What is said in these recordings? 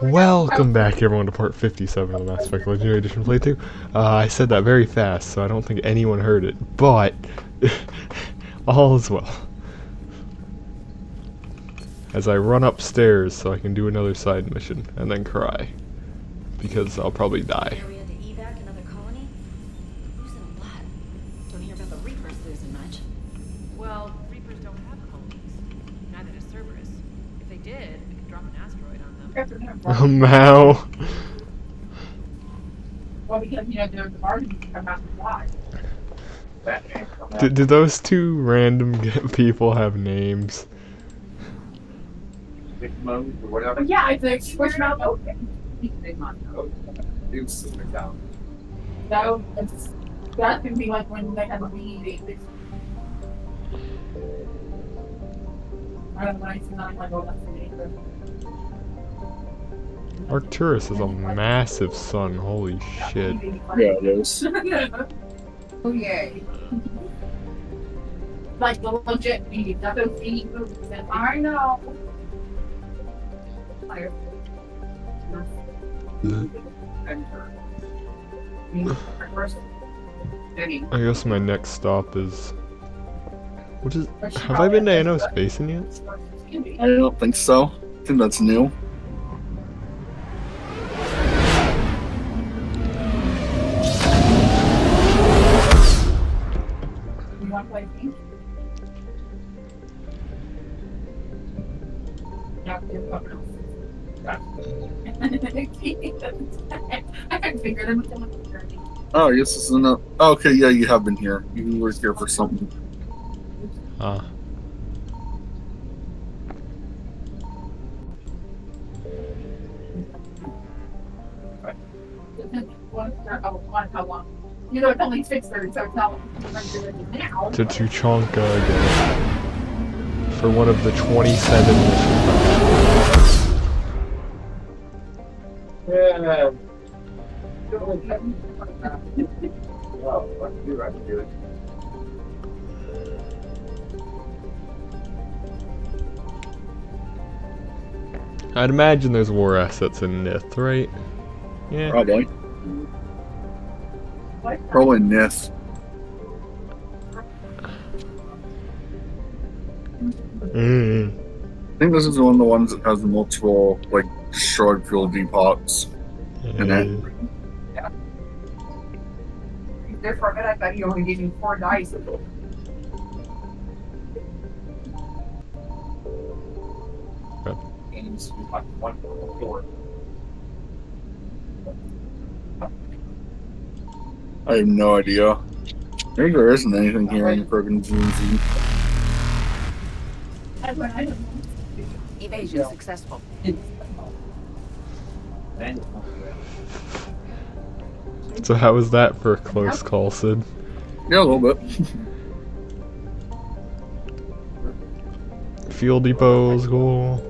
Welcome back everyone to part 57 of the Mass Effect Legendary Edition playthrough. Uh, I said that very fast, so I don't think anyone heard it, but all is well. As I run upstairs so I can do another side mission and then cry. Because I'll probably die. Oh, Mao. Well, because, you know, the, the Martians come out and fly. Did, did those two random g- people have names? Big or whatever. But yeah, it's like, switch mouth open. Big mouth. He was sitting down. So, that can be like when they have a meeting. It's, I don't know, when I see that, I'm like, oh, that's the name. Arcturus is a massive sun, holy shit. Yeah, it is. Oh, yay. Like the legit meeting, not those meeting movies I know. I guess my next stop is. What is. Have I been to Annos Basin yet? I don't think so. I think that's new. You want to play pink? Yeah, you're fucking else. I can figure them out. Oh, yes, this is another. Oh, okay, yeah, you have been here. You were here for something. Ah. You know, it's only six thirty, so tell them I'm doing it now. To Tuchanka again. For one of the 27 missions. Yeah. I'd imagine there's war assets in Nith, right? Yeah. Probably. Probably Nith. Mm. I think this is one of the ones that has multiple, like, destroyed fuel depots. And then- There for a minute, I thought you only gave me four dice. I have no idea. Maybe there isn't anything here in the Broken GNZ. I don't. Evasion successful. So how was that for a close call, Sid? Yeah, a little bit. Fuel depots, cool.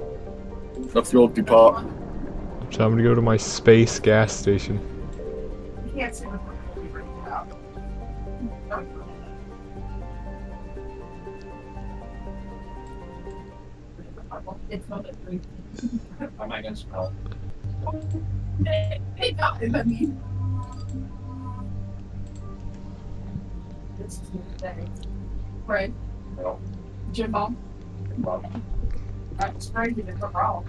A fuel depot. So I'm gonna go to my space gas station. It's not that great. Am I against smell? Hey, guys, I mean. This is the day. Right. No. Jim Bob. That's crazy to cover all.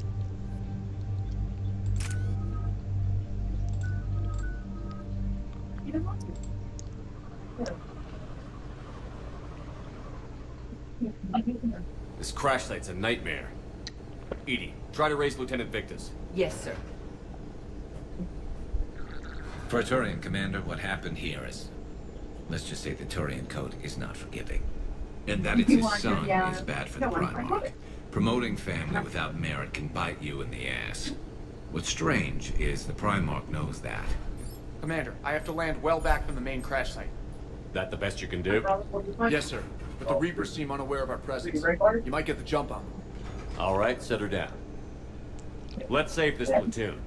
You don't want to. This crash site's a nightmare. EDI, try to raise Lieutenant Victus. Yes, sir. Praetorian Commander, what happened here is... Let's just say the Turian Code is not forgiving. And that it's You his want your- son yeah. is bad for No, the I'm fine with Primarch. Promoting family without merit can bite you in the ass. What's strange is the Primarch knows that. Commander, I have to land well back from the main crash site. That the best you can do? Yes, sir. But the oh. Reapers seem unaware of our presence. You might get the jump on them. All right, set her down. Let's save this platoon.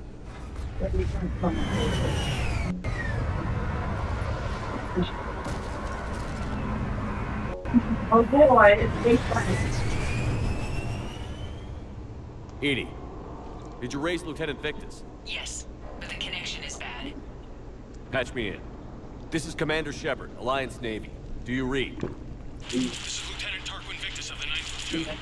Oh boy, it's big fun. EDI, Did you raise Lieutenant Victus? Yes, but the connection is bad. Patch me in. This is Commander Shepard, Alliance Navy. Do you read? This is Lieutenant Tarquin Victus of the 9th Platoon.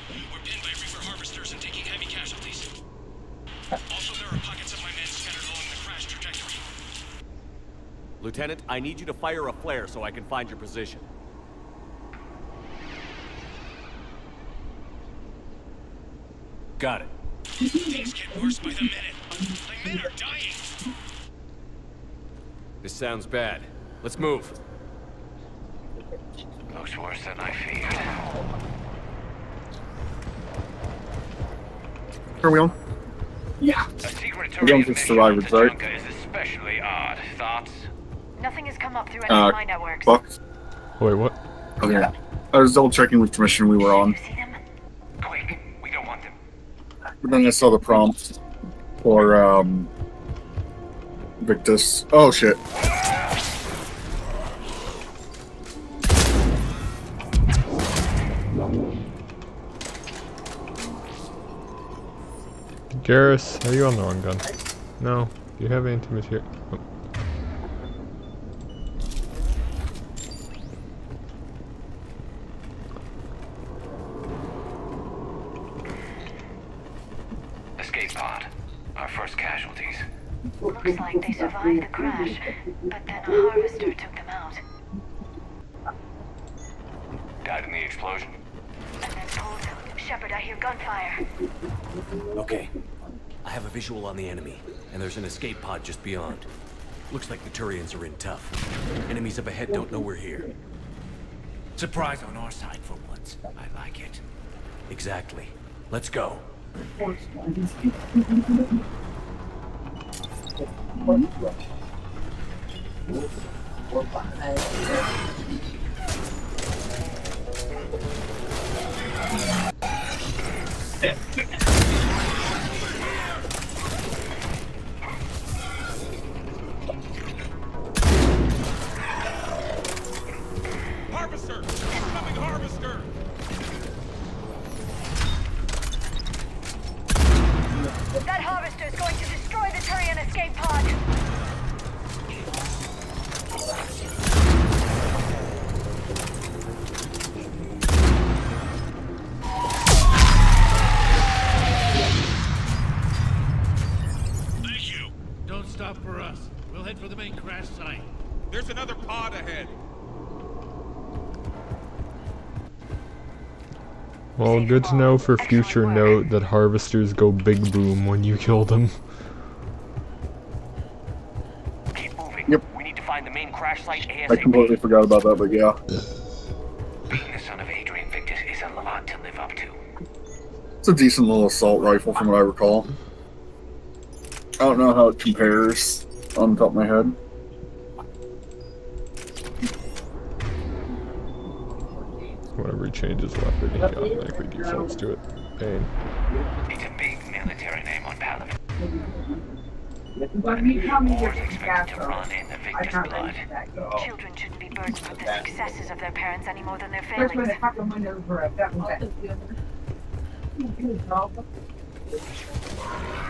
Lieutenant, I need you to fire a flare so I can find your position. Got it. Things get worse by the minute. My men are dying. This sounds bad. Let's move. Looks worse than I feared. Are we on? Yeah. A secret We don't get survivors, right? Tuchanka is especially odd. Thoughts? Nothing has come up through any Uh, of my networks. Buck? Wait, what? Okay. I was double checking which mission we were on, You see them? Quick, we don't want them. but then I saw the prompt for um Victus. Oh shit. Garrus, are you on the wrong gun? No. Do you have anti-material? Oh. Escape pod. Our first casualties. Looks like they survived the crash, but then a harvester took them out. Died in the explosion. And then pulled out. Shepard, I hear gunfire. Okay. I have a visual on the enemy, and there's an escape pod just beyond. Looks like the Turians are in tough. Enemies up ahead don't know we're here. Surprise on our side for once. I like it. Exactly. Let's go. mình chuột buồn quá này Yeah. Good to know for future note that harvesters go big boom when you kill them. Keep moving. Yep. We need to find the main crash site ASAP. I completely forgot about that, but yeah. Being the son of Adrian Victus is a lot to live up to. It's a decent little assault rifle from what I recall. I don't know how it compares on the top of my head. Whenever he changes weapon, he automatically defaults to it. Pain. It's a big military name on Palaven. But me coming here to expected to run in the I can't blood. let. Children shouldn't be burdened with the successes of their parents any more than their First when failings. the fucking windows were that was that.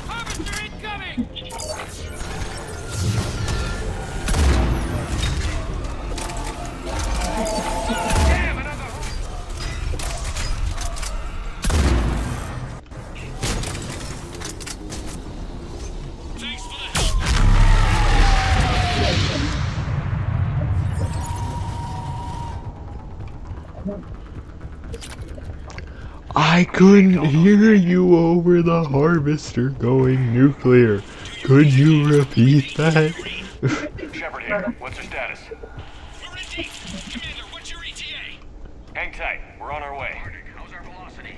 I couldn't hear you over the harvester going nuclear. Could you repeat that? Shepard here. What's your status? We're in deep. Commander, what's your ETA? Hang tight. We're on our way. How's our velocity?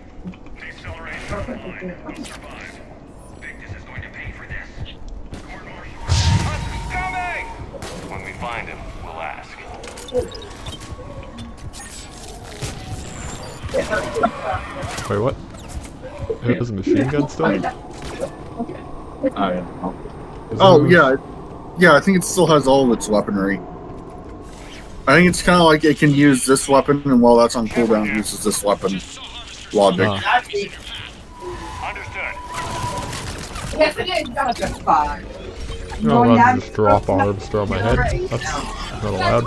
Decelerating fine. We'll survive. Wait, what? It has a machine gun still? Oh, is Oh yeah, yeah. I think it still has all of its weaponry. I think it's kind of like it can use this weapon, and while that's on cooldown, it uses this weapon. Logic. Ah. Understood. Yes, it is. That just fine. You're not allowed to just drop arms, throw my head. That's not allowed.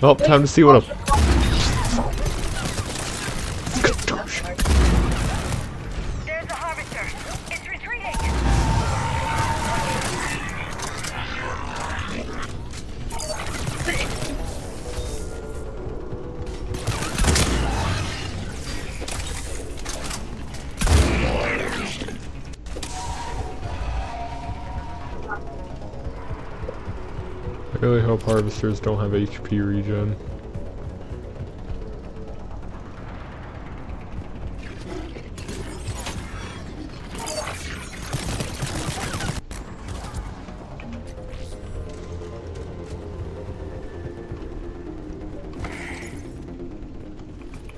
Well, time to see what a harvesters don't have HP regen.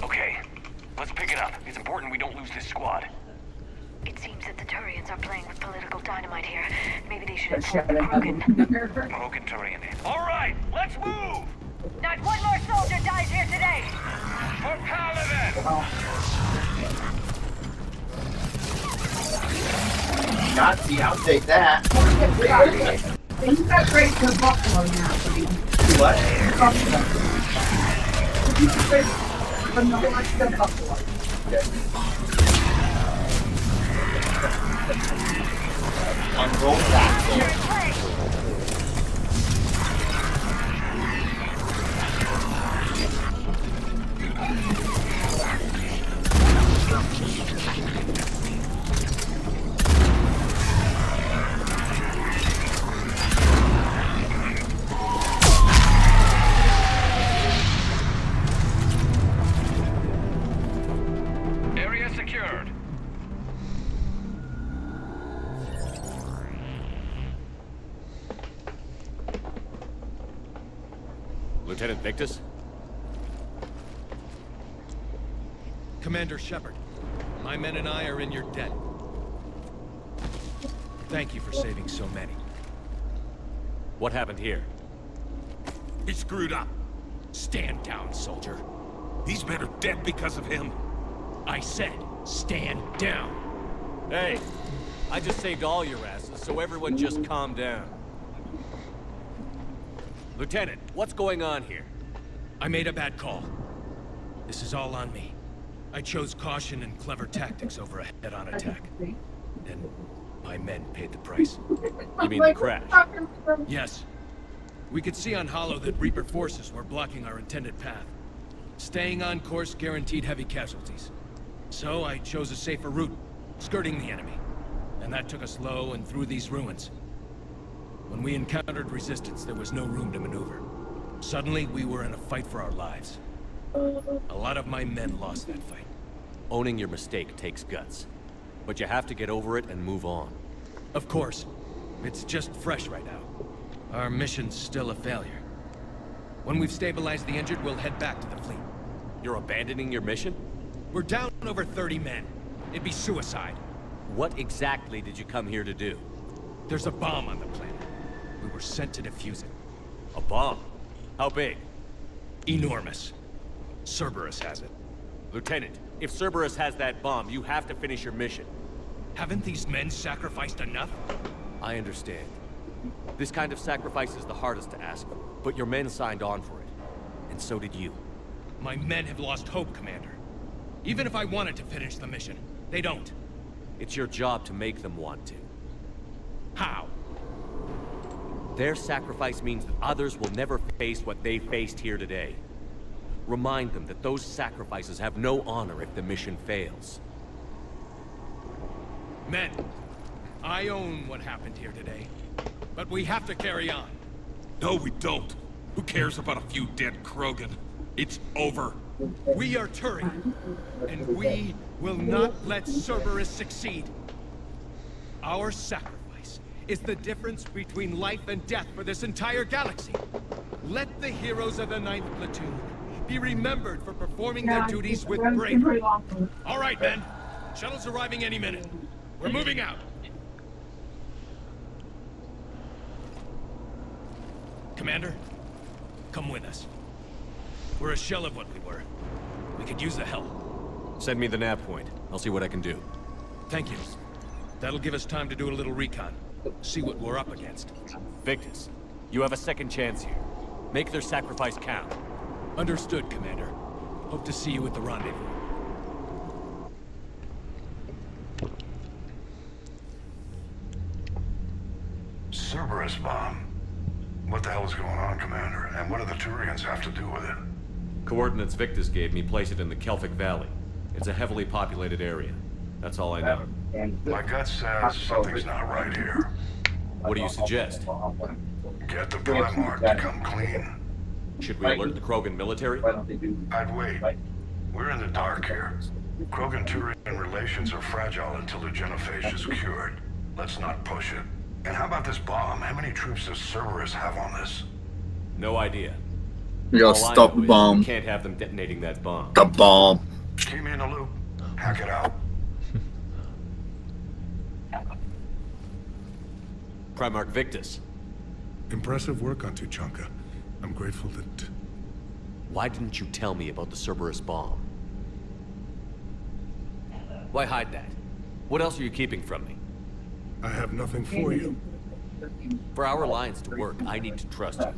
Okay, let's pick it up. It's important we don't lose this squad. It seems that the Turians are playing with political dynamite here. Maybe they should inform the Krogan. Broken Turian. All right, let's move! Not one more soldier dies here today. For Palaven! Nazi, I'll take that. He's got great to Buffalo now. What? Buffalo. He's great from the rest of Buffalo. Lieutenant Victus? Commander Shepard, my men and I are in your debt. Thank you for saving so many. What happened here? He screwed up. Stand down, soldier. These men are dead because of him. I said, stand down. Hey, I just saved all your asses, so everyone just calm down. Lieutenant, what's going on here? I made a bad call. This is all on me. I chose caution and clever tactics over a head-on attack. And my men paid the price. You mean the crash? Yes. We could see on Hollow that Reaper forces were blocking our intended path. Staying on course guaranteed heavy casualties. So I chose a safer route, skirting the enemy. And that took us low and through these ruins. When we encountered resistance, there was no room to maneuver. Suddenly, we were in a fight for our lives. A lot of my men lost that fight. Owning your mistake takes guts. But you have to get over it and move on. Of course. It's just fresh right now. Our mission's still a failure. When we've stabilized the injured, we'll head back to the fleet. You're abandoning your mission? We're down over 30 men. It'd be suicide. What exactly did you come here to do? There's a bomb on the planet. We were sent to defuse it. A bomb? How big? Enormous. Cerberus has it. Lieutenant, if Cerberus has that bomb, you have to finish your mission. Haven't these men sacrificed enough? I understand. This kind of sacrifice is the hardest to ask for, but your men signed on for it. And so did you. My men have lost hope, Commander. Even if I wanted to finish the mission, they don't. It's your job to make them want to. How? Their sacrifice means that others will never face what they faced here today. Remind them that those sacrifices have no honor if the mission fails. Men, I own what happened here today. But we have to carry on. No, we don't. Who cares about a few dead Krogan? It's over. We are Turian, and we will not let Cerberus succeed. Our sacrifice is the difference between life and death for this entire galaxy. Let the heroes of the 9th Platoon be remembered for performing their duties with bravery. All right, men. Shuttle's arriving any minute. We're moving out. Commander, come with us. We're a shell of what we were. We could use the help. Send me the nav point. I'll see what I can do. Thank you. That'll give us time to do a little recon. See what we're up against. Victus, you have a second chance here. Make their sacrifice count. Understood, Commander. Hope to see you at the rendezvous. Cerberus bomb. What the hell is going on, Commander? And what do the Turians have to do with it? Coordinates Victus gave me place it in the Kelphic Valley. It's a heavily populated area. That's all I know. My gut says something's not right here. What do you suggest? Get the Primarch to come clean. Should we alert the Krogan military? I'd wait. We're in the dark here. Krogan-Turian relations are fragile until the genophage is cured. Let's not push it. And how about this bomb? How many troops does Cerberus have on this? No idea. You gotta All stop the bomb. We can't have them detonating that bomb. The bomb. Keep me in the loop. Hack it out. Primarch Victus, Impressive work on Tuchanka. I'm grateful that... why didn't you tell me about the Cerberus bomb? Why hide that? What else are you keeping from me? I have nothing for you. For our alliance to work, I need to trust you.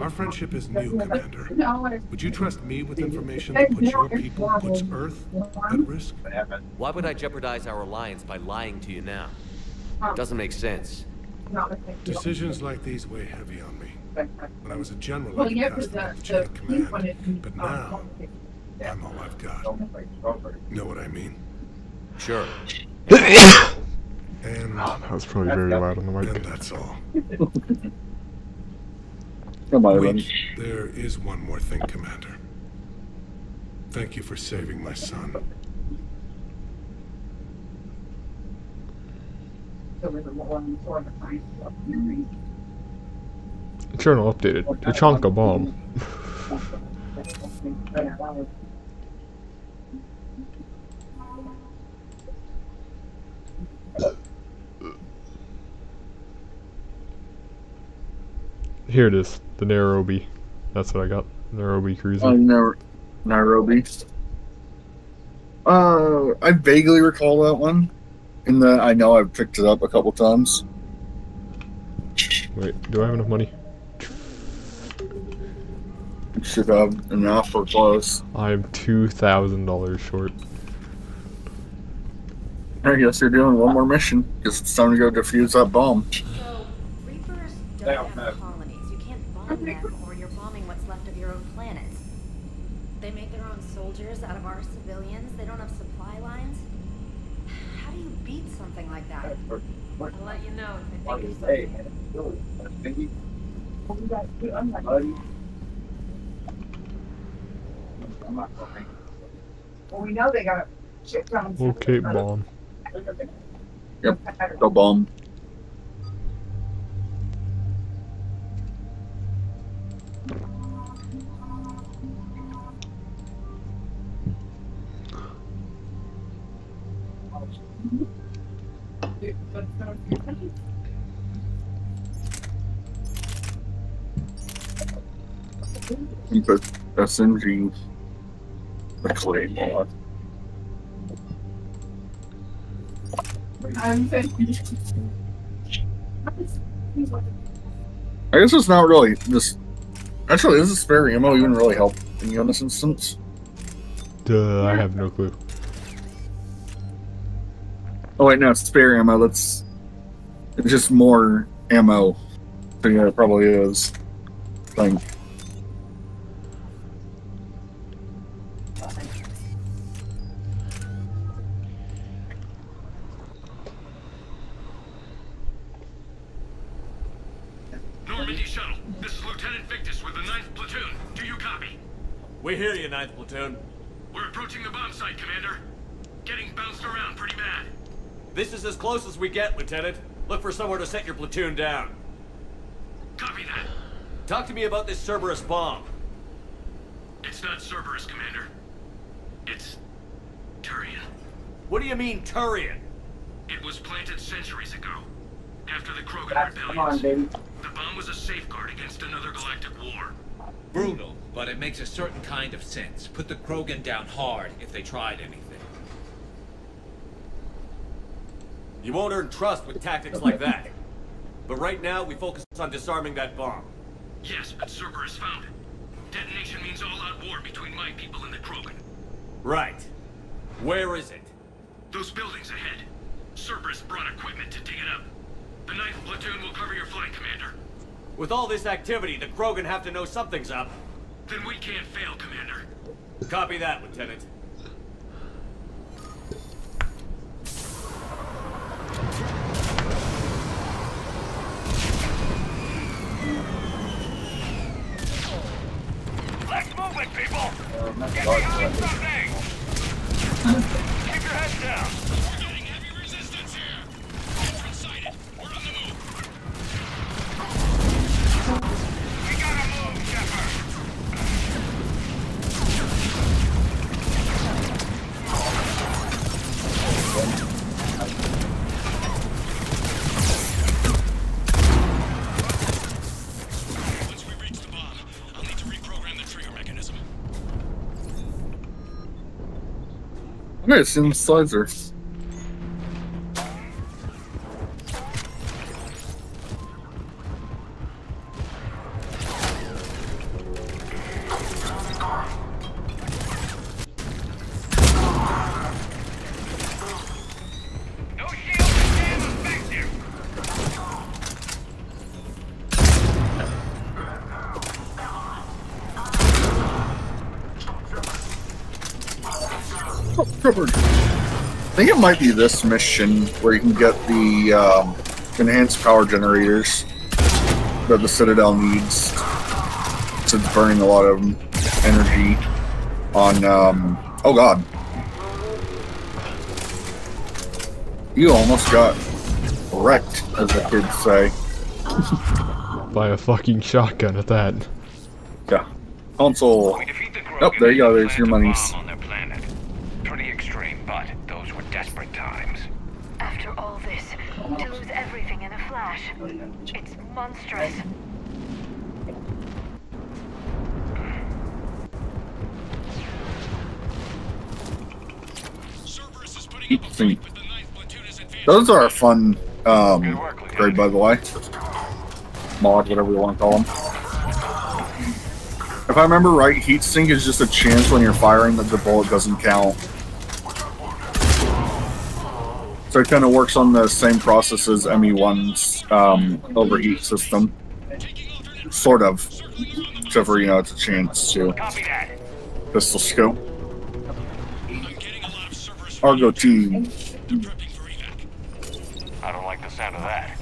Our friendship is new, Commander. Would you trust me with information that puts your people, puts Earth, at risk? Why would I jeopardize our alliance by lying to you now? Doesn't make sense. Decisions like these weigh heavy on me. When I was a general, Well, I could pass because them the, the chain of command. one But now, I'm all I've got. Know what I mean? Sure. And ah, That was probably very loud on the mic. and that's all. Come on, then. Wait, there is one more thing, Commander. Thank you for saving my son. Journal updated. Tuchanka bomb. Here it is. The Nairobi. That's what I got. Nairobi cruiser. Uh, Nai- Nairobi. Uh, I vaguely recall that one. In the, I know I've picked it up a couple times. Wait, do I have enough money? Should have enough or close. I'm two thousand dollars short. I guess you're doing one more mission. Guess it's time to go defuse that bomb. So, Reapers don't have colonies. You can't bomb them or you're bombing what's left of your own planet. They make their own soldiers out of our civilians. They don't have supply lines. How do you beat something like that? I'll let you know if I think of something. Well, we know they got shit coming. Okay, bomb. Yep, the bomb. But SMG, the claymore. I'm I guess it's not really this. Actually, this is spare ammo even really help you in this instance? Duh, I have no clue. Oh wait, no, it's spare ammo. That's it's just more ammo. So yeah, it probably is. Thing. Hear you, 9th Platoon. We're approaching the bomb site, Commander. Getting bounced around pretty bad. This is as close as we get, Lieutenant. Look for somewhere to set your platoon down. Copy that. Talk to me about this Cerberus bomb. It's not Cerberus, Commander. It's Turian. What do you mean, Turian? It was planted centuries ago, after the Krogan That's- come on, rebellions. The bomb was a safeguard against another galactic war. Brutal, but it makes a certain kind of sense. Put the Krogan down hard if they tried anything. You won't earn trust with tactics like that. But right now, we focus on disarming that bomb. Yes, but Cerberus found it. Detonation means all-out war between my people and the Krogan. Right. Where is it? Those buildings ahead. Cerberus brought equipment to dig it up. The 9th Platoon will cover your flank, Commander. With all this activity, the Krogan have to know something's up. Then we can't fail, Commander. Copy that, Lieutenant. Let's move it, people! Get behind something! Okay, synthesizer. No think it might be this mission where you can get the um, enhanced power generators that the Citadel needs. Since it's burning a lot of energy on. Um, oh god. You almost got wrecked, as the kids say. By a fucking shotgun at that. Yeah. Console. Oh, there you go. There's your monies. on their planet. Pretty extreme, but those were desperate times. After all this, to lose everything in a flash, it's monstrous. Think- Those are a fun um, grade, by the way. Mod, whatever you want to call them. If I remember right, heat sink is just a chance when you're firing that the bullet doesn't count. So it kind of works on the same process as ME1's um, overheat system. Sort of. Except for, you know, it's a chance to. Pistol scope. Argo team. I don't like the sound of that.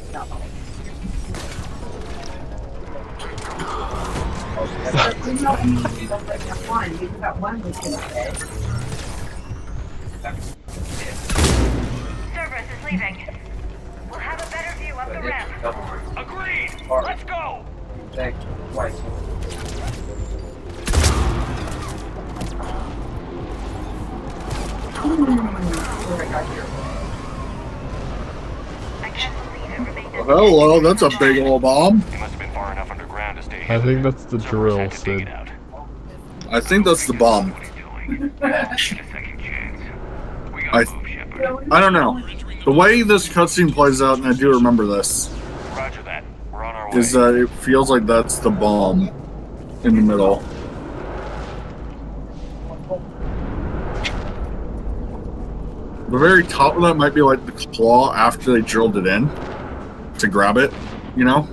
Cerberus is leaving. We'll have a better view up the ramp. Agreed! Let's go! Hello, that's a big old bomb. I think that's the drill, Sid. I think that's the bomb. I, I don't know. The way this cutscene plays out, and I do remember this, Roger that. We're on our way. is that it feels like that's the bomb in the middle. The very top of that might be like the claw after they drilled it in to grab it, you know?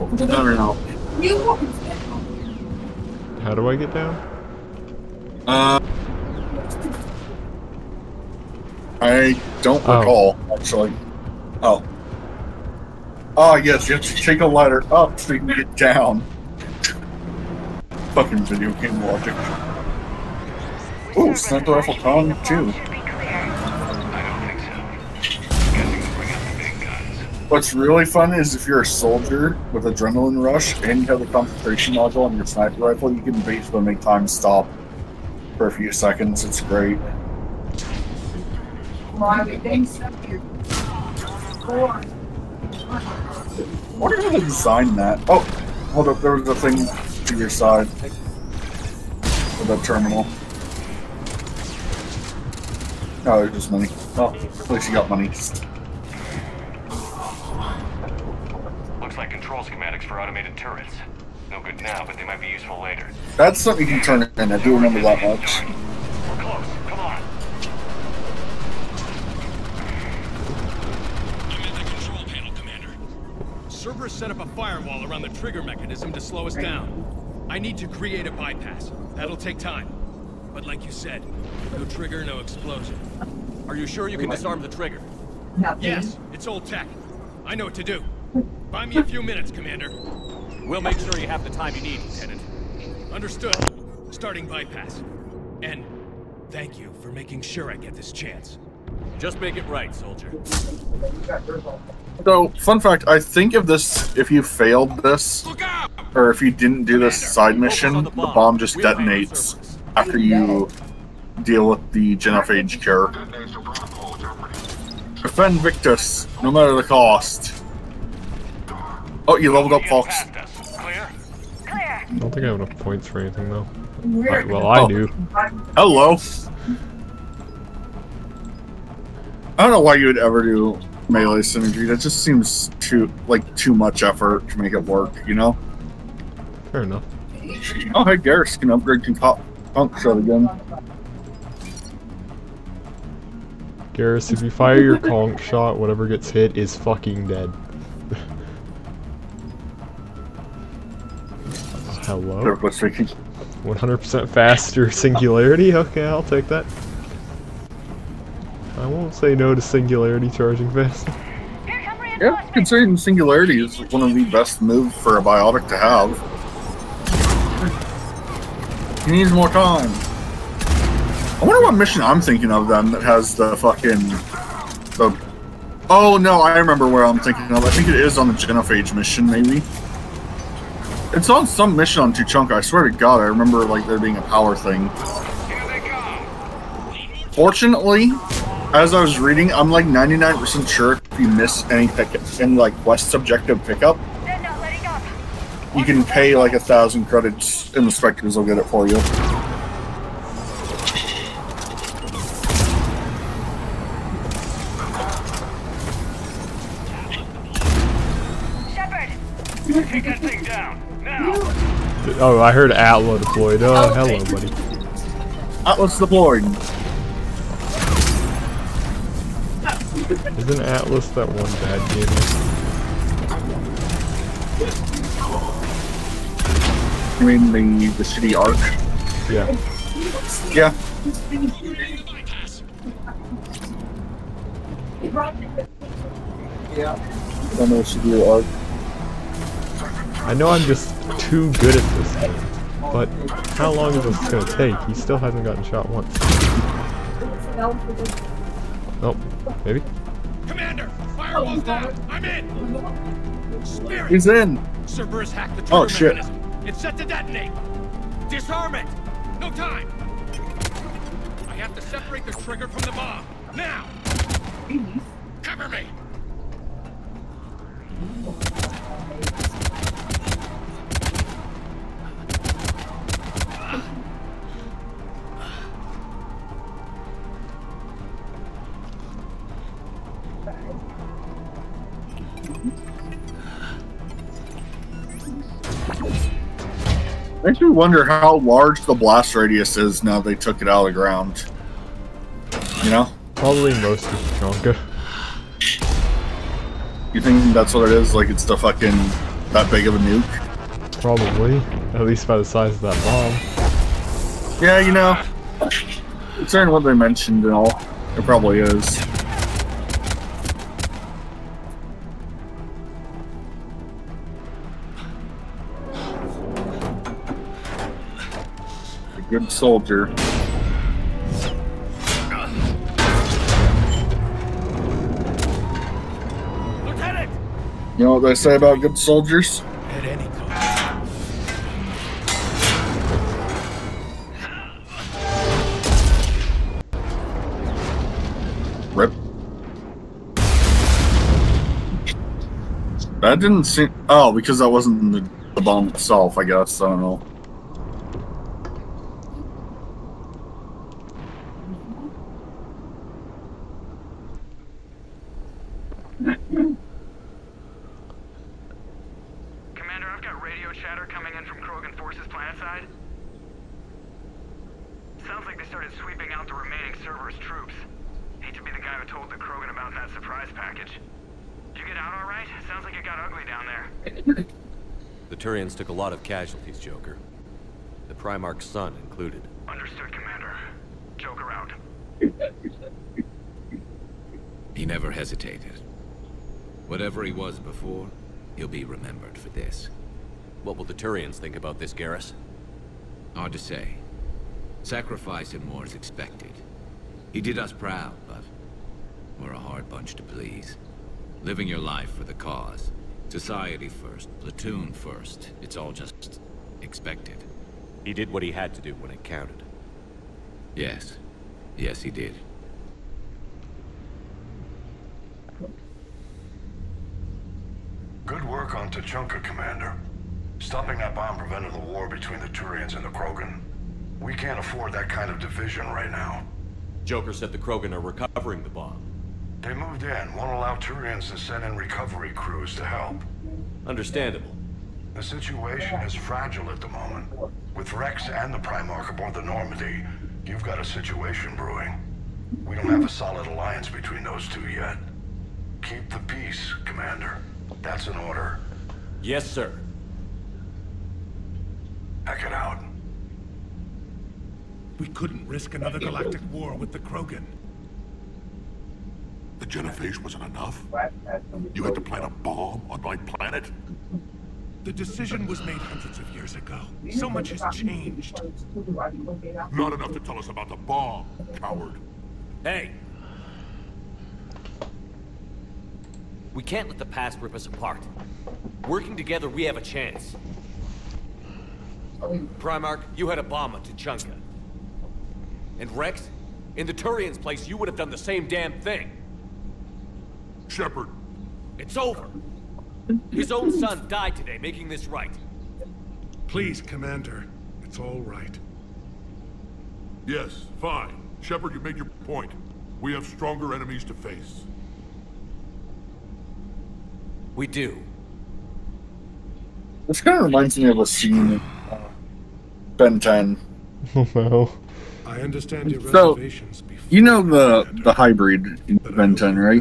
I don't know. How do I get down? Uh, I don't Oh. recall, actually. Oh. Oh, yes, you have to take a ladder up so you can get down. Fucking video game logic. Ooh, sniper rifle Colin too. What's really fun is if you're a soldier with adrenaline rush and you have the concentration module on your sniper rifle, you can basically make time stop for a few seconds. It's great. What did they design that? Oh, hold up, there was a thing to your side. For the terminal. No, there's just money. Oh, at least you got money. Looks like control schematics for automated turrets. No good now, but they might be useful later. That's something you can turn in. I do remember that much. We're close. Come on. I'm at the control panel, Commander. Cerberus set up a firewall around the trigger mechanism to slow us down. I need to create a bypass. That'll take time. But like you said, no trigger, no explosion. Are you sure you can disarm the trigger? Nothing. Yes, it's old tech. I know what to do. Buy me a few minutes, Commander. We'll make sure you have the time you need, Lieutenant. Understood. Starting bypass. And thank you for making sure I get this chance. Just make it right, soldier. So, fun fact, I think if this, if you failed this, or if you didn't do this side mission, the bomb just detonates after you deal with the genophage cure. Defend Victus, no matter the cost. Oh, you leveled up, Fox. I don't think I have enough points for anything though. I- well, I Oh. do. Hello. I don't know why you would ever do melee synergy. That just seems too like too much effort to make it work. You know. Fair enough. Oh, hey, Garrus can upgrade to top punk shot again. Garrus, if you fire your conch shot, whatever gets hit is fucking dead. Hello? What's speaking? 100% faster singularity? Okay, I'll take that. I won't say no to singularity charging fast. Yeah, considering singularity is one of the best moves for a biotic to have. He needs more time. I wonder what mission I'm thinking of then that has the fucking the. Oh no, I remember where I'm thinking of. I think it is on the Genophage mission, maybe. It's on some mission on Tuchanka. I swear to God, I remember like there being a power thing. Fortunately, as I was reading, I'm like 99% sure if you miss any pick in like quest objective pickup, you can pay like a thousand credits and the specters will get it for you. Take that thing down. Now. Oh, I heard Atla deployed. Oh, hello, buddy. Atlas deployed. Isn't Atlas that one bad game? You mean the the city arc? Yeah. Yeah. Yeah. I don't know what city arc. I know I'm just too good at this game, but how long is this gonna take? He still hasn't gotten shot once. Oh, maybe? Commander, firewall's down. I'm in. Spirit. He's in. Cerberus hacked the trigger Oh, shit. mechanism. It's set to detonate. Disarm it. No time. I have to separate the trigger from the bomb. Now. Cover me. Makes me wonder how large the blast radius is now they took it out of the ground. You know? Probably most of Chonka. You think that's what it is? Like it's the fucking that big of a nuke? Probably. At least by the size of that bomb. Yeah, you know. Considering what they mentioned and all, it probably is. Good soldier. Lieutenant, You know what they say about good soldiers? At any cost. Rip. That didn't seem. Oh, because that wasn't the, the bomb itself, I guess. I don't know. Commander, I've got radio chatter coming in from Krogan forces planetside. Sounds like they started sweeping out the remaining Cerberus troops. Hate to be the guy who told the Krogan about that surprise package. Did you get out all right? Sounds like it got ugly down there. The Turians took a lot of casualties, Joker. The Primarch's son included. Understood, Commander. Joker out. He never hesitated. Whatever he was before, he'll be remembered for this. What will the Turians think about this, Garrus? Hard to say. Sacrifice in war is expected. He did us proud, but we're a hard bunch to please. Living your life for the cause. Society first, platoon first. It's all just expected. He did what he had to do when it counted. Yes. Yes, he did. Good work on Tuchanka, Commander. Stopping that bomb prevented the war between the Turians and the Krogan. We can't afford that kind of division right now. Joker said the Krogan are recovering the bomb. They moved in, won't allow Turians to send in recovery crews to help. Understandable. The situation is fragile at the moment. With Wrex and the Primarch aboard the Normandy, you've got a situation brewing. We don't have a solid alliance between those two yet. Keep the peace, Commander. That's an order. Yes, sir. Hackett out. We couldn't risk another galactic war with the Krogan. The Genophage wasn't enough? You had to plant a bomb on my planet? The decision was made hundreds of years ago. So much has changed. Not enough to tell us about the bomb, coward. Hey! We can't let the past rip us apart. Working together, we have a chance. Primarch, you had a bomb on Tuchanka. And Wrex, in the Turian's place, you would have done the same damn thing. Shepard. It's over. His own son died today, making this right. Please, Commander. It's all right. Yes, fine. Shepard, you made your point. We have stronger enemies to face. We do. This kind of reminds me of a scene in uh, Ben 10. Oh no. I understand your So, reservations before. you know the the Highbreed in Ben 10, right?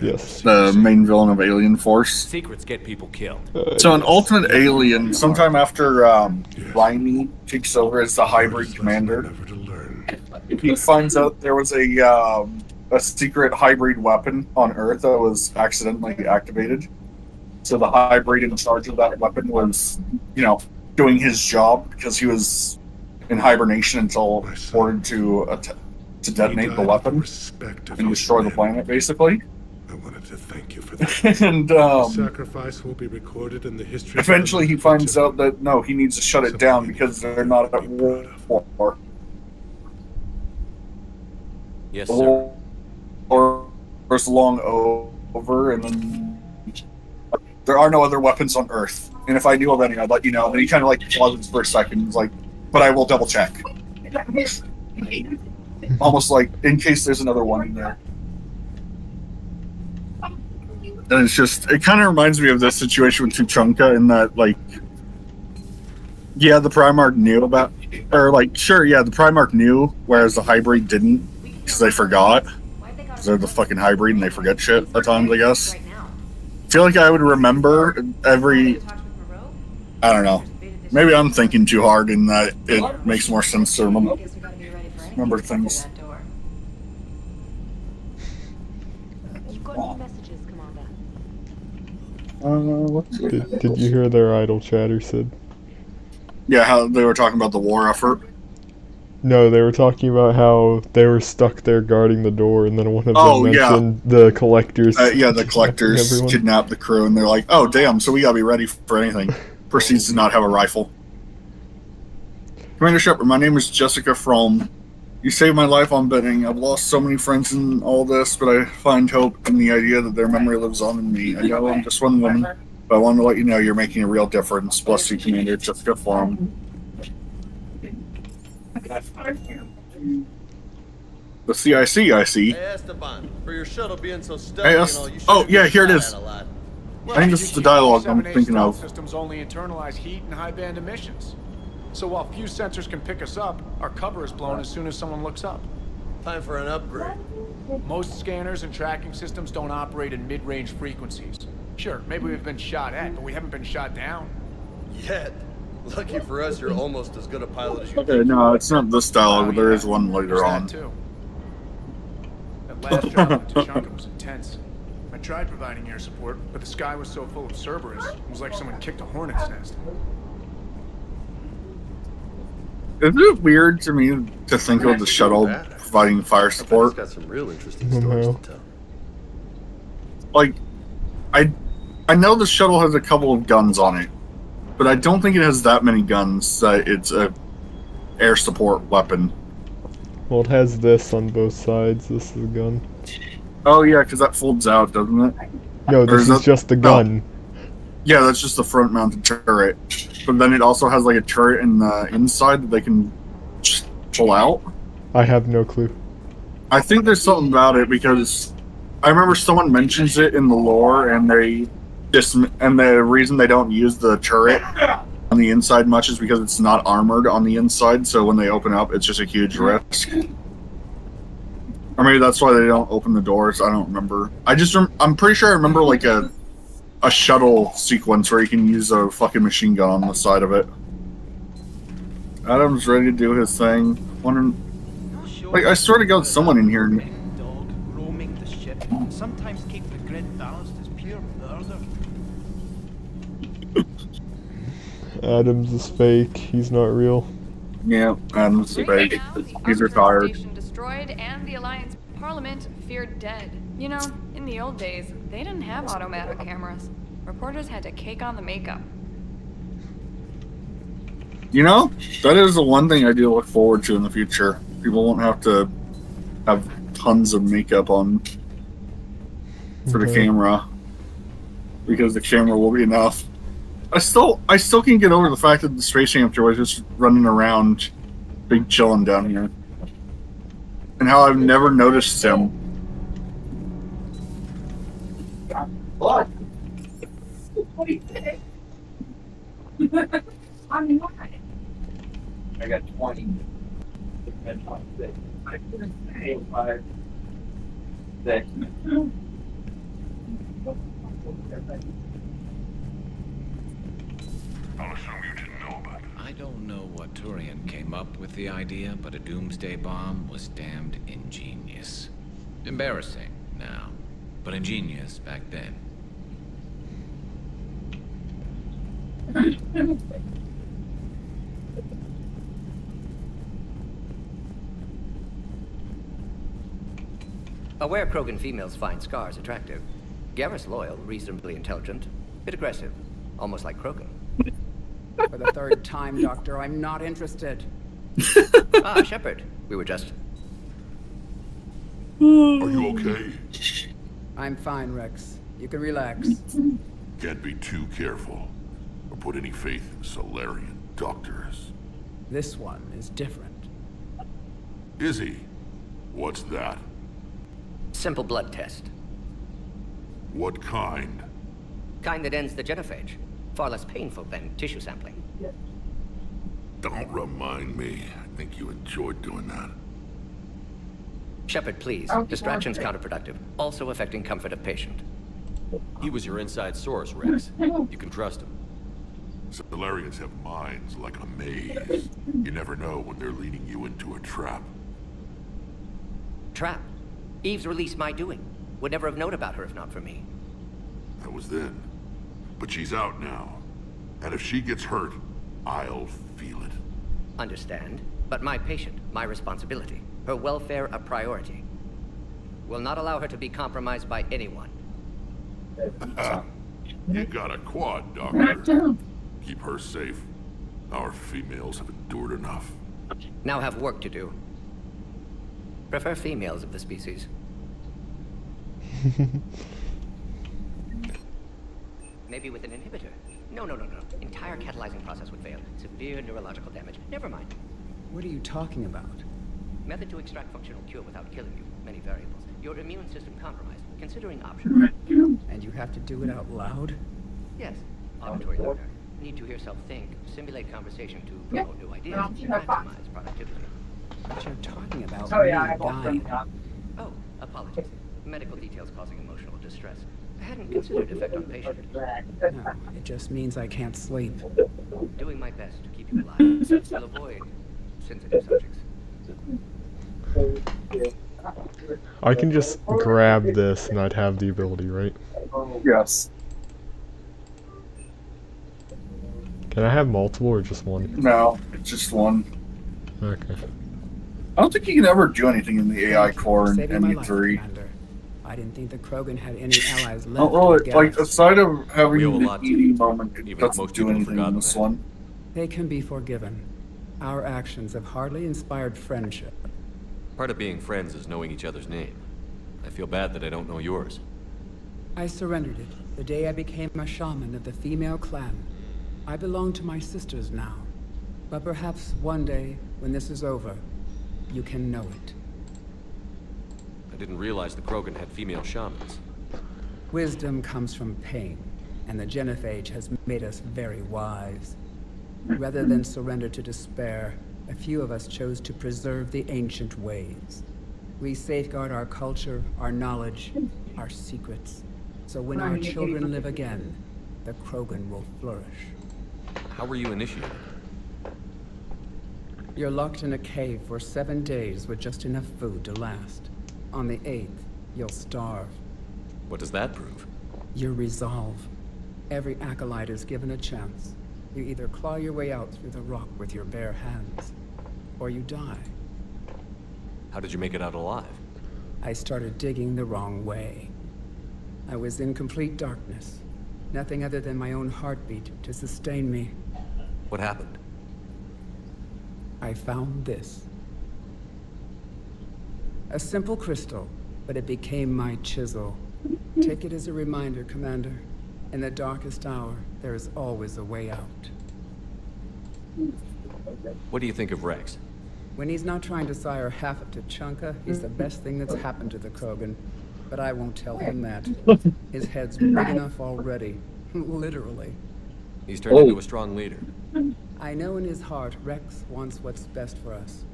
Yes. The main villain of Alien Force. Secrets get people killed. So in Ultimate Alien, sometime after um, Limey takes over as the Highbreed commander, he finds out there was a um, a secret Highbreed weapon on Earth that was accidentally activated. So the Highbreed in charge of that weapon was, you know, doing his job because he was in hibernation until ordered to att- to detonate the weapon and destroy the planet, basically. I wanted to thank you for that. and um, Sacrifice will be recorded in the history. of the Eventually, he finds out that no, he needs to shut it down because they're not at war. Yes, The sir. war or is long over, and then there are no other weapons on Earth. And if I knew of any, I'd let you know. And he kind of like pauses for a second, he's like, "But I will double check." Almost like in case there's another one in there. And it's just, it kind of reminds me of this situation with Tuchanka in that, like, yeah, the Primarch knew about, or like, sure, yeah, the Primarch knew, whereas the Highbreed didn't, because they forgot. 'Cause they're the fucking Highbreed and they forget shit at times, I guess. I feel like I would remember every. I don't know. Maybe I'm thinking too hard in that it makes more sense to remember, remember things. You've got any messages, Commander? Uh, what's it? Did, did you hear their idle chatter, Sid? Yeah, how they were talking about the war effort. No, they were talking about how they were stuck there guarding the door, and then one of them Oh, yeah. mentioned the collectors. Uh, yeah, the collectors everyone. kidnap the crew, and they're like, "Oh, damn! So we gotta be ready for anything." Proceeds to not have a rifle. Commander Shepard, my name is Jessica From. You saved my life on Benning. I've lost so many friends in all this, but I find hope in the idea that their memory lives on in me. I know I'm just one woman, but I wanted to let you know you're making a real difference. Bless you, Commander Jessica From. The CIC, I see. Hey Esteban, for your shuttle being so stealthy Hey, and all, you oh, yeah, here it shot is. at a lot. I think this is the dialogue I'm thinking of. Systems only internalize heat and high band emissions. So while few sensors can pick us up, our cover is blown as soon as someone looks up. Time for an upgrade. Most scanners and tracking systems don't operate in mid-range frequencies. Sure, maybe we've been shot at, but we haven't been shot down. Yet. Lucky for us, you're almost as good a pilot as you Okay, no, it's not this dialogue, but there is one later on. that too. That last job in Tuchanka was intense. I tried providing air support, but the sky was so full of Cerberus, it was like someone kicked a hornet's nest. Isn't it weird to me to think of the shuttle providing fire support? It's got some real interesting Oh, stories no. to tell. Like, I, I know the shuttle has a couple of guns on it, but I don't think it has that many guns that it's a air support weapon. Well, it has this on both sides. This is a gun. Oh yeah, because that folds out, doesn't it? No, this is that- just the oh. no. gun. Yeah, that's just the front-mounted turret. But then it also has like a turret in the inside that they can just pull out. I have no clue. I think there's something about it because I remember someone mentions it in the lore, and they just and the reason they don't use the turret on the inside much is because it's not armored on the inside. So when they open up, it's just a huge risk. Or maybe that's why they don't open the doors. I don't remember. I just rem- I'm pretty sure I remember like a a shuttle sequence where you can use a fucking machine gun on the side of it. Adam's ready to do his thing. Wondering, like, I swear to God, someone in here. roaming the ship sometimes keep the grid balanced as pure murder. Adams is fake. He's not real. Yeah, Adam's Right fake. now, He's retired. Destroyed and the Alliance Parliament feared dead. You know, in the old days, they didn't have automatic cameras. Reporters had to cake on the makeup. You know, that is the one thing I do look forward to in the future. People won't have to have tons of makeup on for the Mhm. camera because the camera will be enough. I still, I still can get over the fact that the space hamster was just running around, big chilling down here, and how I've never noticed him. What? What do you think? I'm not. I got 20. And I'm six. I couldn't say five. Six. I'll assume you didn't know about it. I don't know what Turian came up with the idea, but a doomsday bomb was damned ingenious. Embarrassing now, but ingenious back then. Aware Krogan females find scars attractive. Garrus loyal, reasonably intelligent, bit aggressive, almost like Krogan. For the third time, Doctor, I'm not interested. ah, Shepard. We were just. Are you okay? I'm fine, Wrex. You can relax. Can't be too careful, or put any faith in Salarian doctors. This one is different. Is he? What's that? Simple blood test. What kind? Kind that ends the genophage. Far less painful than tissue sampling. Don't remind me. I think you enjoyed doing that. Shepard, please. Distraction's okay. counterproductive, also affecting comfort of patient. He was your inside source, Wrex. You can trust him. Salarians have minds like a maze. You never know when they're leading you into a trap. Trap. Eve's release my doing. Would never have known about her if not for me. That was then. But she's out now. And if she gets hurt, I'll feel it. Understand. But my patient, my responsibility. Her welfare a priority. Will not allow her to be compromised by anyone. you got a quad, Doctor. Keep her safe. Our females have endured enough. Now have work to do. Prefer females of the species. Maybe with an inhibitor. No, no, no, no. Entire catalyzing process would fail. Severe neurological damage. Never mind. What are you talking about? Method to extract functional cure without killing you. Many variables. Your immune system compromised. Considering options. And you have to do it out loud? Yes. Auditory learner. Need to hear self think, simulate conversation to promote new ideas, maximize productivity. But you're talking about Oh, me yeah, I dying. Oh, apologies. Medical details causing emotional distress. I hadn't considered effect on patient. No, it just means I can't sleep. Doing my best to keep you alive. Will avoid sensitive subjects. I can just grab this and I'd have the ability, right? Yes. Can I have multiple or just one? No, it's just one. Okay. I don't think you can ever do anything in the AI core in Saving my life, ME3. Commander. I didn't think the Krogan had any allies left. Oh, well, to like, us. aside of having We owe a the lot to moment, it even doesn't do anything in this one. They can be forgiven. Our actions have hardly inspired friendship. Part of being friends is knowing each other's name. I feel bad that I don't know yours. I surrendered it the day I became a shaman of the female clan. I belong to my sisters now. But perhaps one day, when this is over, you can know it. I didn't realize the Krogan had female shamans. Wisdom comes from pain, and the Genophage has made us very wise. Rather than surrender to despair, a few of us chose to preserve the ancient ways. We safeguard our culture, our knowledge, our secrets. So when our children live again, the Krogan will flourish. How were you initiated? You're locked in a cave for seven days with just enough food to last. On the eighth, you'll starve. What does that prove? Your resolve. Every acolyte is given a chance. You either claw your way out through the rock with your bare hands, or you die. How did you make it out alive? I started digging the wrong way. I was in complete darkness. Nothing other than my own heartbeat to sustain me. What happened? I found this. A simple crystal, but it became my chisel. Take it as a reminder, Commander. In the darkest hour, there is always a way out. What do you think of Wrex? When he's not trying to sire half of Tuchanka, he's the best thing that's happened to the Krogan. But I won't tell him that. His head's big enough already. Literally. He's turned into oh. a strong leader. I know in his heart Wrex wants what's best for us.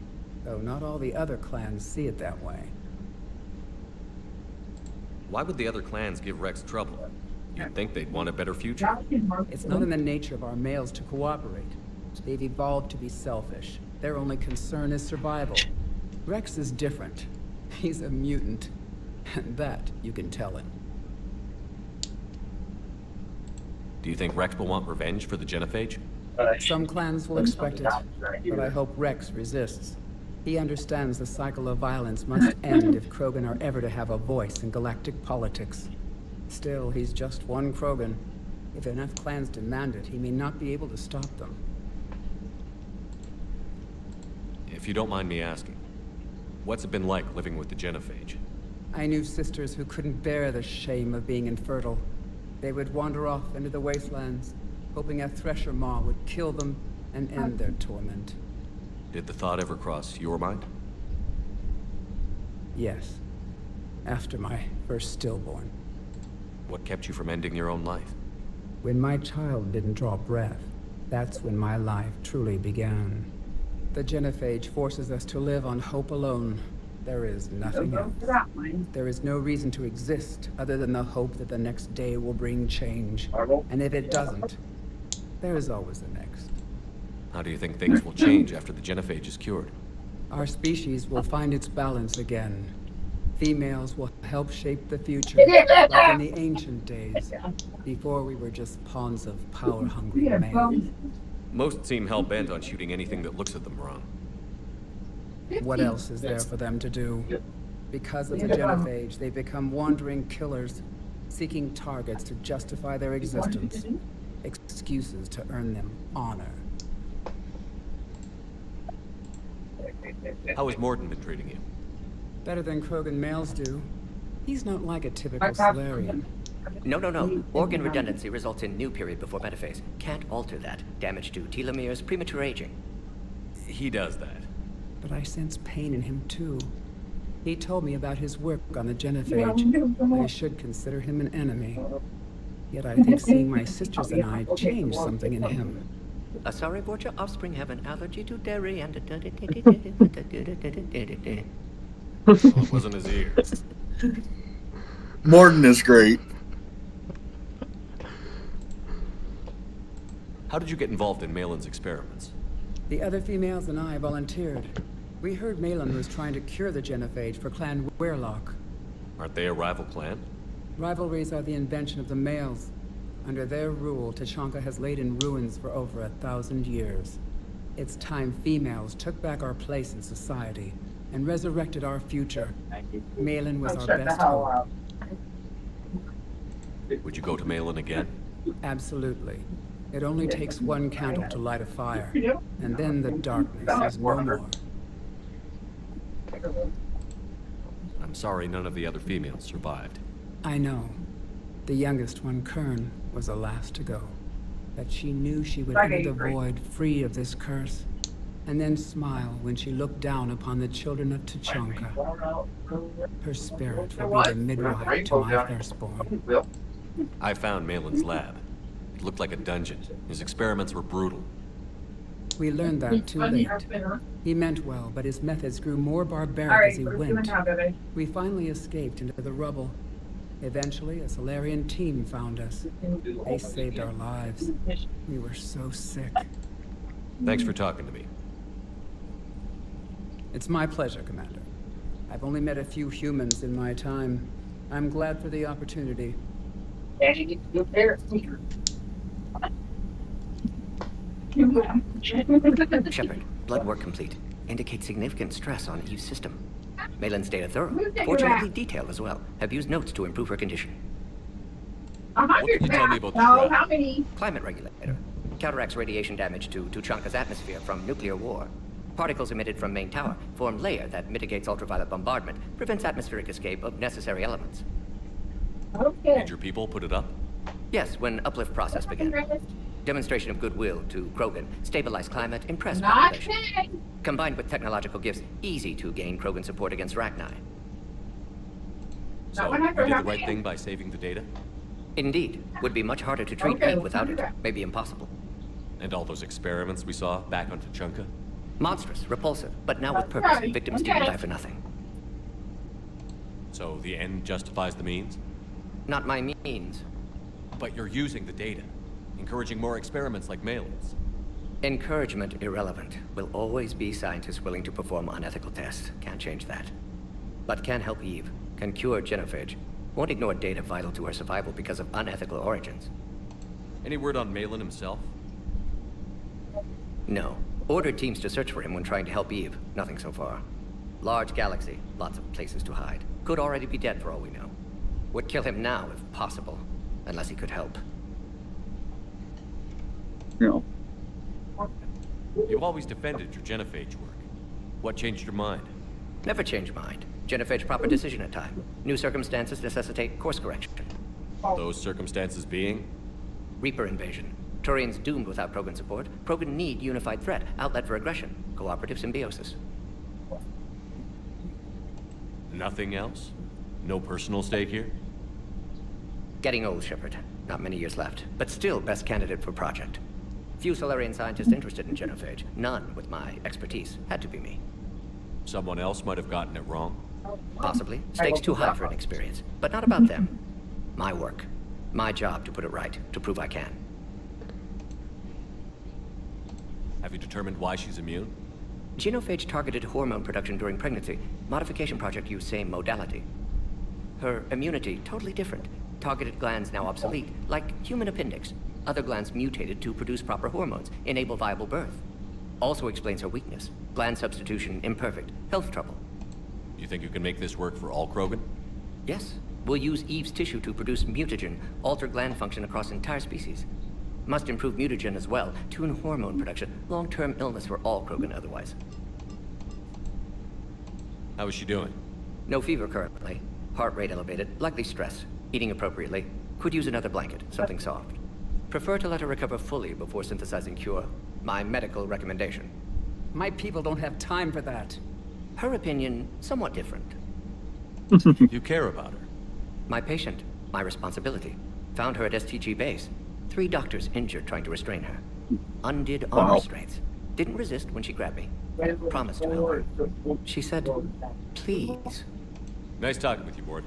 Though not all the other clans see it that way. Why would the other clans give Wrex trouble? You'd think they'd want a better future. It's not in the nature of our males to cooperate. They've evolved to be selfish. Their only concern is survival. Wrex is different. He's a mutant. And that you can tell him. Do you think Wrex will want revenge for the Genophage? Some clans will expect it, but I hope Wrex resists. He understands the cycle of violence must end if Krogan are ever to have a voice in galactic politics. Still, he's just one Krogan. If enough clans demand it, he may not be able to stop them. If you don't mind me asking, what's it been like living with the Genophage? I knew sisters who couldn't bear the shame of being infertile. They would wander off into the wastelands, hoping a Thresher Maw would kill them and end their torment. Did the thought ever cross your mind? Yes. After my first stillborn. What kept you from ending your own life? When my child didn't draw breath, that's when my life truly began. The Genophage forces us to live on hope alone. There is nothing else. There is no reason to exist other than the hope that the next day will bring change. And if it doesn't, there is always the next. How do you think things will change after the Genophage is cured? Our species will find its balance again. Females will help shape the future, like in the ancient days, before we were just pawns of power-hungry men. Most seem hell-bent on shooting anything that looks at them wrong. What else is there for them to do? Because of the genophage, they become wandering killers, seeking targets to justify their existence, excuses to earn them honor. How has Mordin been treating you? Better than Krogan males do. He's not like a typical Salarian. No, no, no. Organ redundancy results in new period before metaphase. Can't alter that. Damage to telomeres, premature aging. He does that. But I sense pain in him too. He told me about his work on the genophage. I should consider him an enemy. Yet I think seeing my sisters and I changed something in him. Asari Vorcha offspring have an allergy to dairy and... Well, it wasn't his ear? Mordin is great. How did you get involved in Maelon's experiments? The other females and I volunteered. We heard Maelon was trying to cure the genophage for Clan Weyrloc. Aren't they a rival clan? Rivalries are the invention of the males. Under their rule, Tuchanka has laid in ruins for over a thousand years. It's time females took back our place in society and resurrected our future. Maelon was our best hope. Would you go to Maelon again? Absolutely. It only takes one candle to light a fire, and then the darkness is no more. I'm sorry none of the other females survived. I know. The youngest one, Kern, was the last to go. But she knew she would enter the void free of this curse, and then smile when she looked down upon the children of Tuchanka. Her spirit will be the midwife to my firstborn. I found Maelon's lab. It looked like a dungeon. His experiments were brutal. We learned that too late. He meant well, but his methods grew more barbaric as he went. We finally escaped into the rubble. Eventually, a Salarian team found us. They saved our lives. We were so sick. Thanks for talking to me. It's my pleasure, Commander. I've only met a few humans in my time. I'm glad for the opportunity. Shepard, blood work complete. Indicates significant stress on Eve's system. Maelon's data thorough. Fortunately detailed as well. Have used notes to improve her condition. What can you tell me about the trial? Climate regulator. Counteracts radiation damage to Tuchanka's atmosphere from nuclear war. Particles emitted from main tower form layer that mitigates ultraviolet bombardment, prevents atmospheric escape of necessary elements. Did your people put it up? Yes, when uplift process began. Demonstration of goodwill to Krogan, stabilize climate, impress population. Combined with technological gifts, easy to gain Krogan support against Rachni. So, you did the right thing by saving the data? Indeed, would be much harder to treat Eve without it. Maybe impossible. And all those experiments we saw back on Tuchanka? Monstrous, repulsive, but now with purpose. Victims didn't die for nothing. So the end justifies the means? Not my means. But you're using the data, encouraging more experiments like Maelon's. Encouragement irrelevant. Will always be scientists willing to perform unethical tests. Can't change that. But can help Eve. Can cure genophage. Won't ignore data vital to her survival because of unethical origins. Any word on Malin himself? No. Ordered teams to search for him when trying to help Eve. Nothing so far. Large galaxy. Lots of places to hide. Could already be dead for all we know. Would kill him now if possible. Unless he could help. No. You've always defended your genophage work. What changed your mind? Never change mind. Genophage proper decision at time. New circumstances necessitate course correction. Those circumstances being? Reaper invasion. Turians doomed without Krogan support. Krogan need unified threat, outlet for aggression, cooperative symbiosis. Nothing else? No personal stake here? Getting old, Shepard. Not many years left, but still best candidate for project. Few Salarian scientists interested in genophage. None with my expertise. Had to be me. Someone else might have gotten it wrong? Possibly. Stakes too high for an experience. But not about them. My work. My job to put it right, to prove I can. Have you determined why she's immune? Genophage targeted hormone production during pregnancy. Modification project used same modality. Her immunity, totally different. Targeted glands now obsolete, like human appendix. Other glands mutated to produce proper hormones, enable viable birth. Also explains her weakness. Gland substitution imperfect. Health trouble. You think you can make this work for all Krogan? Yes. We'll use Eve's tissue to produce mutagen, alter gland function across entire species. Must improve mutagen as well, tune hormone production. Long-term illness for all Krogan otherwise. How is she doing? No fever currently. Heart rate elevated, likely stress. Eating appropriately. Could use another blanket, something soft. Prefer to let her recover fully before synthesizing cure. My medical recommendation. My people don't have time for that. Her opinion, somewhat different. you care about her. My patient, my responsibility. Found her at STG base. Three doctors injured trying to restrain her. Undid arm Wow. restraints. Didn't resist when she grabbed me. Promised to help her. She said, please. Nice talking with you, Mord.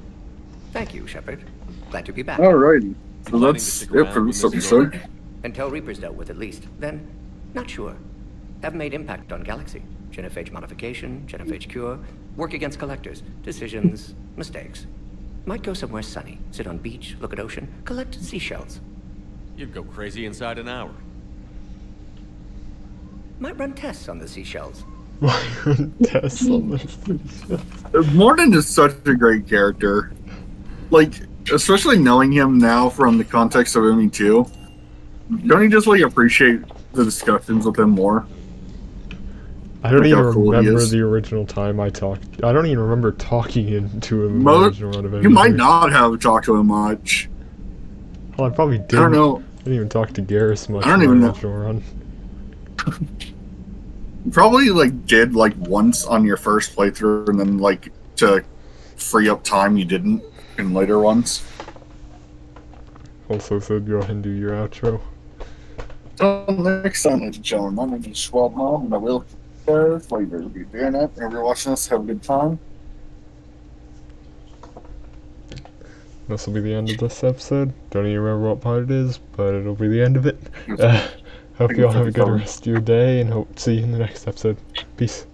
Thank you, Shepard. Glad to be back. Alrighty. So Planning to that's stick it around for when this this episode. Until Reaper's dealt with at least. Then, not sure. Have made impact on Galaxy. Genophage modification, genophage cure, work against collectors, decisions, mistakes. Might go somewhere sunny, sit on beach, look at ocean, collect seashells. You'd go crazy inside an hour. Might run tests on the seashells. Tess on this. Mordin is such a great character. Like, especially knowing him now from the context of ME2. Don't you just like appreciate the discussions with him more? I don't Like even cool remember the original time I talked. I don't even remember talking into him in the Mo- you might not have talked to him much. Well, I probably didn't. I don't know. I didn't even talk to Garrus much. I don't even the know. Run. Probably like did like once on your first playthrough, and then like to free up time you didn't in later ones. Also said go ahead and do your outro. Until next time, ladies and gentlemen, my name is Schwab Mom, and I will share flavor. Be doing it. If you're watching this, have a good time. This will be the end of this episode. Don't even remember what part it is, but it'll be the end of it. Uh, hope you all have a good rest of your day, and hope to see you in the next episode. Peace.